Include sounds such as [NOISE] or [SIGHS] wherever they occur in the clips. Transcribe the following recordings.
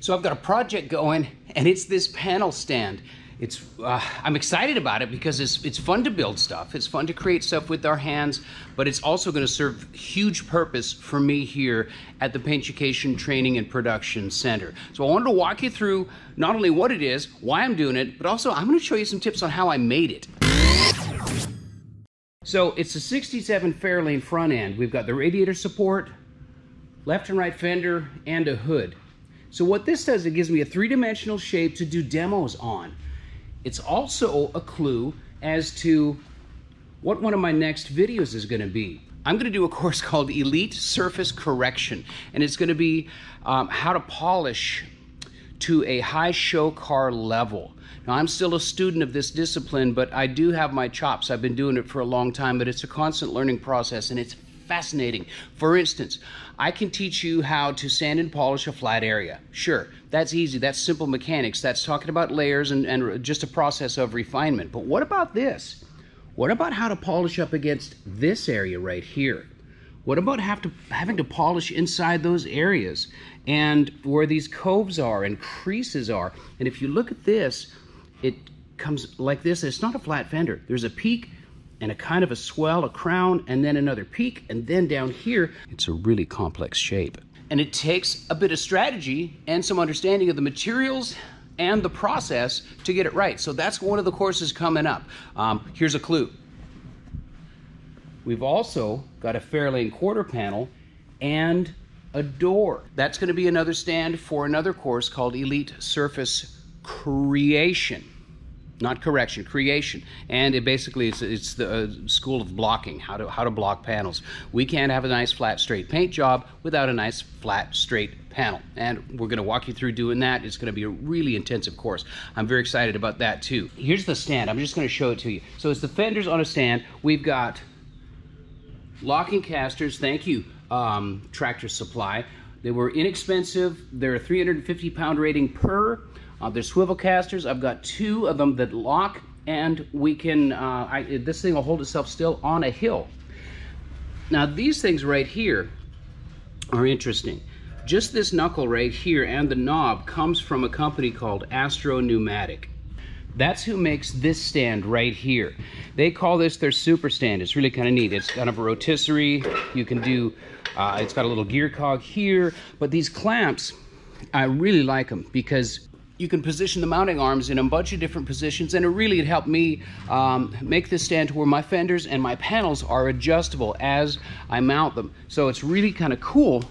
So I've got a project going, and it's this panel stand. It's uh, I'm excited about it because it's it's fun to build stuff. It's fun to create stuff with our hands, but it's also going to serve huge purpose for me here at the Paintucation Training and Production Center. So I wanted to walk you through not only what it is, why I'm doing it, but also I'm going to show you some tips on how I made it. So it's a 67 Fairlane front end. We've got the radiator support, left and right fender, and a hood. So what this does, it gives me a three-dimensional shape to do demos on. It's also a clue as to what one of my next videos is going to be. I'm going to do a [LAUGHS] course called Elite Surface Correction, and it's going to be um, how to polish to a high show car level. Now, I'm still a student of this discipline, but I do have my chops. I've been doing it for a long time, but it's a constant learning process, and it's fascinating. For instance, I can teach you how to sand and polish a flat area. Sure, that's easy. That's simple mechanics. That's talking about layers and, and just a process of refinement. But what about this? What about how to polish up against this area right here? What about to, having to polish inside those areas and where these coves are and creases are? And if you look at this, it comes like this. It's not a flat fender. There's a peak and a kind of a swell, a crown, and then another peak, and then down here, it's a really complex shape. And it takes a bit of strategy and some understanding of the materials and the process to get it right. So that's one of the courses coming up. Um, here's a clue. We've also got a Fairlane quarter panel and a door. That's going to be another stand for another course called Elite Surface Creation not correction, creation. And it basically it's, it's the uh, school of blocking, how to how to block panels. We can't have a nice flat straight paint job without a nice flat straight panel. And we're going to walk you through doing that. It's going to be a really intensive course. I'm very excited about that too. Here's the stand. I'm just going to show it to you. So it's the fenders on a stand. We've got locking casters. Thank you, um, Tractor Supply. They were inexpensive. They're a 350 pound rating per. Uh, they're swivel casters. I've got two of them that lock and we can, uh, I, this thing will hold itself still on a hill. Now these things right here are interesting. Just this knuckle right here and the knob comes from a company called Astro Pneumatic. That's who makes this stand right here. They call this their super stand. It's really kind of neat. It's kind of a rotisserie. You can do, uh, it's got a little gear cog here, but these clamps, I really like them because you can position the mounting arms in a bunch of different positions and it really helped me um, make this stand to where my fenders and my panels are adjustable as I mount them. So it's really kind of cool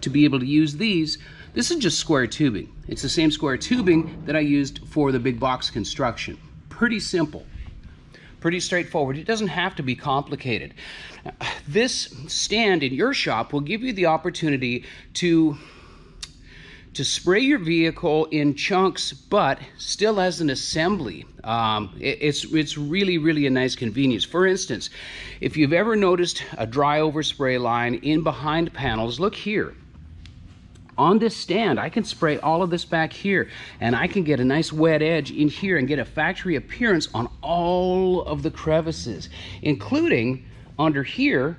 to be able to use these. This is just square tubing. It's the same square tubing that I used for the big box construction. Pretty simple. Pretty straightforward. It doesn't have to be complicated. This stand in your shop will give you the opportunity to to spray your vehicle in chunks, but still as an assembly. Um, it, it's, it's really, really a nice convenience. For instance, if you've ever noticed a dry overspray line in behind panels, look here. On this stand, I can spray all of this back here, and I can get a nice wet edge in here and get a factory appearance on all of the crevices, including under here,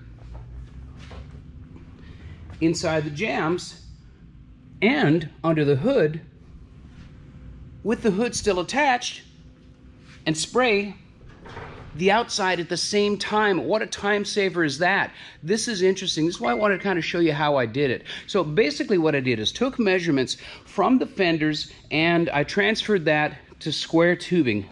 inside the jambs, and under the hood with the hood still attached and spray the outside at the same time. What a time saver is that? This is interesting. This is why I wanted to kind of show you how I did it. So basically what I did is took measurements from the fenders and I transferred that to square tubing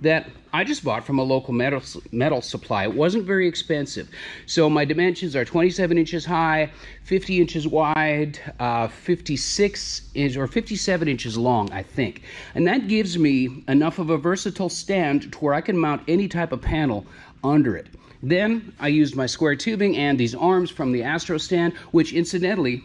that I just bought from a local metal, metal supply. It wasn't very expensive. So my dimensions are 27 inches high, 50 inches wide, uh, 56 inches or 57 inches long, I think. And that gives me enough of a versatile stand to where I can mount any type of panel under it. Then I used my square tubing and these arms from the Astro stand, which incidentally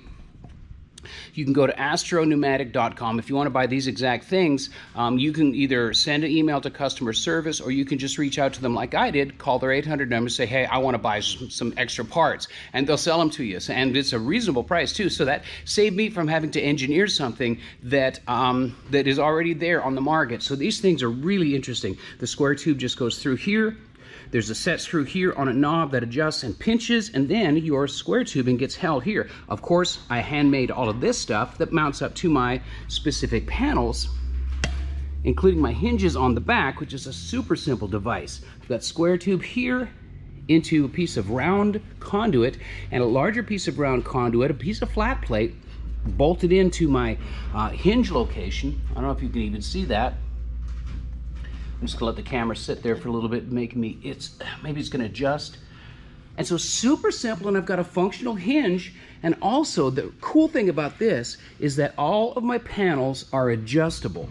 you can go to astropneumatic.com. If you want to buy these exact things, um, you can either send an email to customer service or you can just reach out to them like I did, call their 800 number, say, hey, I want to buy some, some extra parts, and they'll sell them to you. And it's a reasonable price too. So that saved me from having to engineer something that um, that is already there on the market. So these things are really interesting. The square tube just goes through here There's a set screw here on a knob that adjusts and pinches, and then your square tubing gets held here. Of course, I handmade all of this stuff that mounts up to my specific panels, including my hinges on the back, which is a super simple device. I've got square tube here into a piece of round conduit and a larger piece of round conduit, a piece of flat plate, bolted into my uh, hinge location. I don't know if you can even see that. I'm just gonna let the camera sit there for a little bit, making me, it's, maybe it's gonna adjust. And so super simple, and I've got a functional hinge. And also the cool thing about this is that all of my panels are adjustable.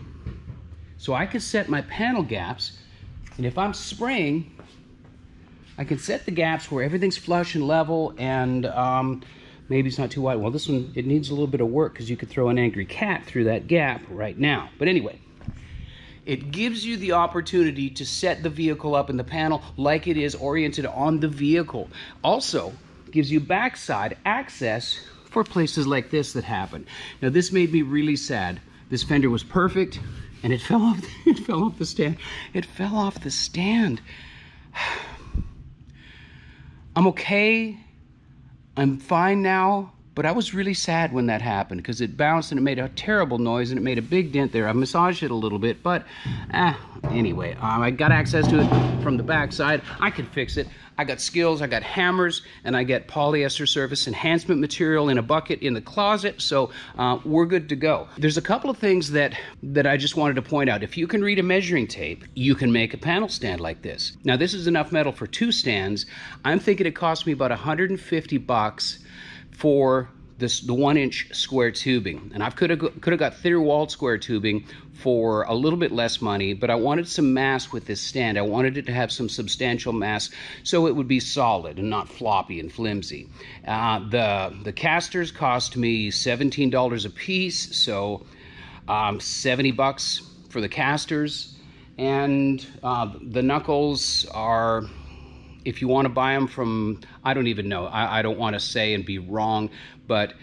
So I can set my panel gaps, and if I'm spraying, I can set the gaps where everything's flush and level, and um, maybe it's not too wide. Well, this one, it needs a little bit of work because you could throw an angry cat through that gap right now. But anyway, it gives you the opportunity to set the vehicle up in the panel like it is oriented on the vehicle. Also, gives you backside access for places like this that happen. Now, this made me really sad. This fender was perfect, and it [LAUGHS] fell off. It fell off the stand. It fell off the stand. [SIGHS] I'm okay. I'm fine now. But I was really sad when that happened because it bounced and it made a terrible noise and it made a big dent there. I massaged it a little bit, but ah, anyway, um, I got access to it from the backside. I can fix it. I got skills, I got hammers, and I get polyester surface enhancement material in a bucket in the closet, so uh, we're good to go. There's a couple of things that, that I just wanted to point out. If you can read a measuring tape, you can make a panel stand like this. Now this is enough metal for two stands. I'm thinking it cost me about 150 bucks for this the one inch square tubing. And I could have could have got thinner walled square tubing for a little bit less money but I wanted some mass with this stand. I wanted it to have some substantial mass so it would be solid and not floppy and flimsy. Uh, the the casters cost me $17 a piece so um, 70 bucks for the casters. And uh, the knuckles are if you want to buy them from, I don't even know, I, I don't want to say and be wrong, but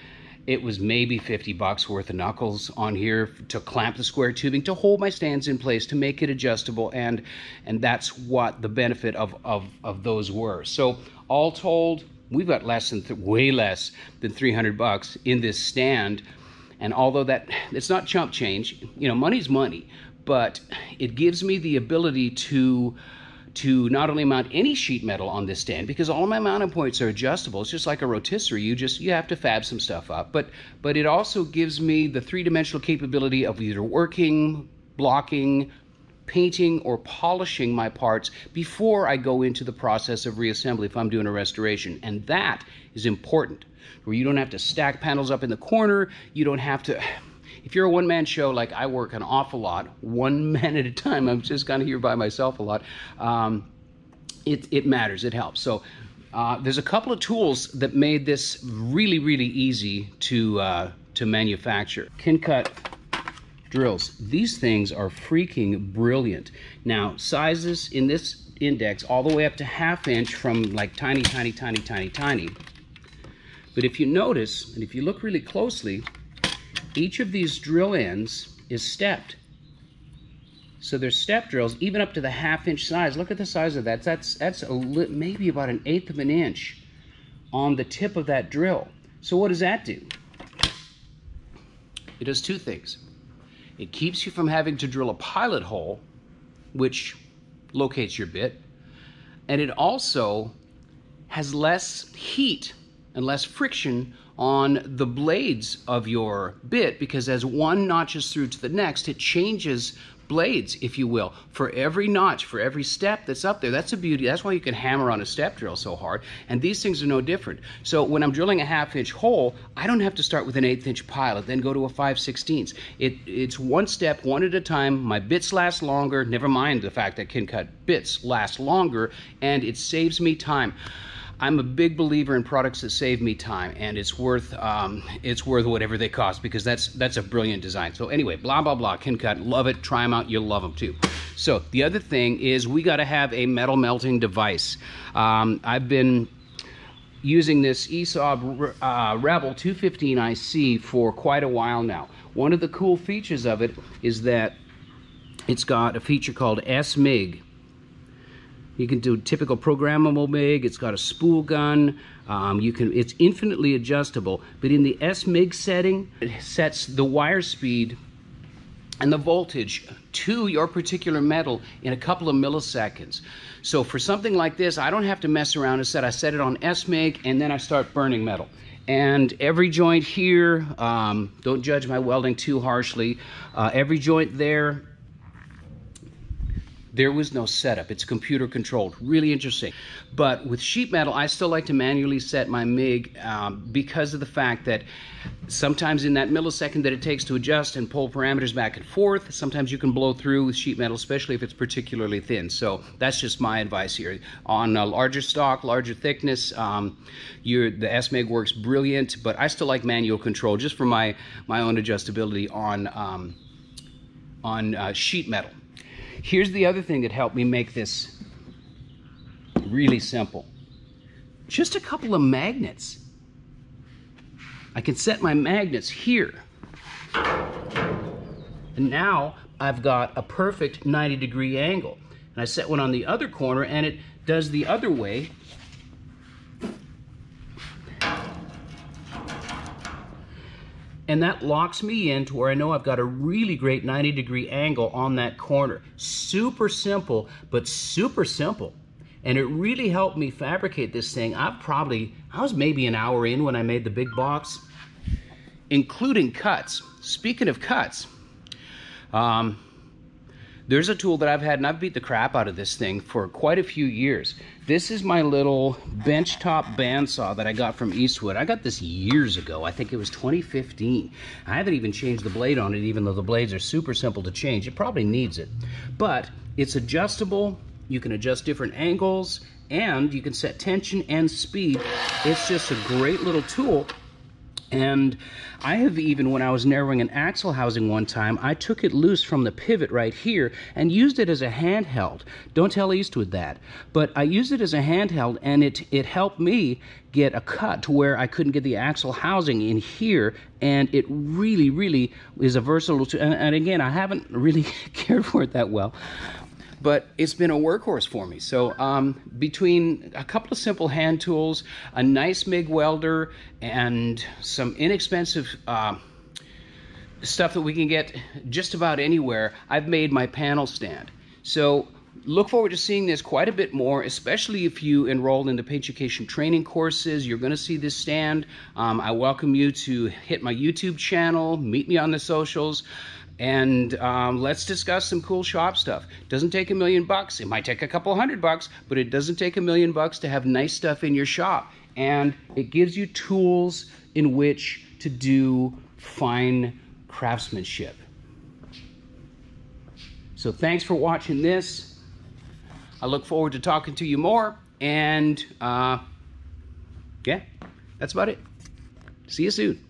it was maybe 50 bucks worth of knuckles on here to clamp the square tubing to hold my stands in place to make it adjustable and and that's what the benefit of of, of those were. So all told we've got less than way less than 300 bucks in this stand and although that it's not chump change you know money's money but it gives me the ability to to not only mount any sheet metal on this stand because all my mounting points are adjustable. It's just like a rotisserie. You just you have to fab some stuff up. But but it also gives me the three-dimensional capability of either working, blocking, painting or polishing my parts before I go into the process of reassembly if I'm doing a restoration. And that is important where you don't have to stack panels up in the corner. You don't have to if you're a one man show, like I work an awful lot, one [LAUGHS] man at a time, I'm just kind of here by myself a lot, um, it, it matters, it helps. So uh, there's a couple of tools that made this really, really easy to, uh, to manufacture. Kincut drills. These things are freaking brilliant. Now, sizes in this index all the way up to half inch from like tiny, tiny, tiny, tiny, tiny. But if you notice, and if you look really closely, each of these drill ends is stepped. So there's step drills, even up to the half inch size. Look at the size of that. That's, that's a maybe about an eighth of an inch on the tip of that drill. So what does that do? It does two things. It keeps you from having to drill a pilot hole, which locates your bit, and it also has less heat and less friction on the blades of your bit because as one notches through to the next, it changes blades, if you will, for every notch, for every step that's up there. That's a beauty. That's why you can hammer on a step drill so hard. And these things are no different. So when I'm drilling a half inch hole, I don't have to start with an eighth inch pilot, then go to a 5 16 it, It's one step, one at a time. My bits last longer. Never mind the fact that Kincut bits last longer, and it saves me time. I'm a big believer in products that save me time, and it's worth um, it's worth whatever they cost because that's that's a brilliant design. So anyway, blah blah blah. Kincut, love it. Try them out. You'll love them too. So the other thing is we got to have a metal melting device. Um, I've been using this ESAB uh, Rebel 215 IC for quite a while now. One of the cool features of it is that it's got a feature called SMIG, You can do typical programmable MIG. It's got a spool gun. Um, you can. It's infinitely adjustable. But in the S-MIG setting, it sets the wire speed and the voltage to your particular metal in a couple of milliseconds. So for something like this, I don't have to mess around and set. I set it on S-MIG and then I start burning metal. And every joint here, um, don't judge my welding too harshly, uh, every joint there there was no setup. It's computer controlled. Really interesting. But with sheet metal, I still like to manually set my MIG um, because of the fact that sometimes in that millisecond that it takes to adjust and pull parameters back and forth, sometimes you can blow through with sheet metal, especially if it's particularly thin. So that's just my advice here. On a larger stock, larger thickness, um, the S-MIG works brilliant, but I still like manual control just for my, my own adjustability on, um, on uh, sheet metal. Here's the other thing that helped me make this really simple. Just a couple of magnets. I can set my magnets here. And now I've got a perfect 90 degree angle. And I set one on the other corner and it does the other way and that locks me in to where I know I've got a really great 90 degree angle on that corner. Super simple, but super simple. And it really helped me fabricate this thing. I probably, I was maybe an hour in when I made the big box, including cuts. Speaking of cuts, um, there's a tool that I've had, and I've beat the crap out of this thing for quite a few years. This is my little benchtop bandsaw that I got from Eastwood. I got this years ago. I think it was 2015. I haven't even changed the blade on it, even though the blades are super simple to change. It probably needs it. But it's adjustable. You can adjust different angles, and you can set tension and speed. It's just a great little tool and I have even, when I was narrowing an axle housing one time, I took it loose from the pivot right here and used it as a handheld. Don't tell Eastwood that. But I used it as a handheld and it, it helped me get a cut to where I couldn't get the axle housing in here. And it really, really is a versatile, and, and again, I haven't really [LAUGHS] cared for it that well but it's been a workhorse for me. So um, between a couple of simple hand tools, a nice MIG welder, and some inexpensive uh, stuff that we can get just about anywhere, I've made my panel stand. So look forward to seeing this quite a bit more, especially if you enroll in the Paintucation training courses. You're going to see this stand. Um, I welcome you to hit my YouTube channel, meet me on the socials and um, let's discuss some cool shop stuff. Doesn't take a million bucks. It might take a couple hundred bucks, but it doesn't take a million bucks to have nice stuff in your shop. And it gives you tools in which to do fine craftsmanship. So thanks for watching this. I look forward to talking to you more. And uh, yeah, that's about it. See you soon.